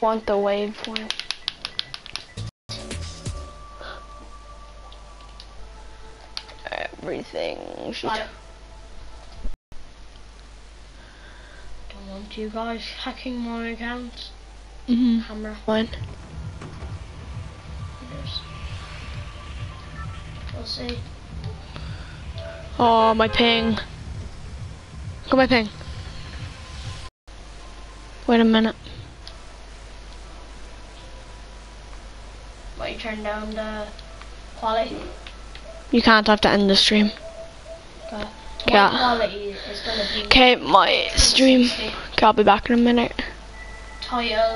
want the waveform. Everything should. Got it. Don't want you guys hacking my accounts. Mm-hmm. Camera. Fine. We'll see. Oh, my ping. Look at my ping. Wait a minute. Might turn down the quality. You can't have to end the stream. Okay. Yeah. My quality is gonna be Okay, my stream. Okay, I'll be back in a minute. title.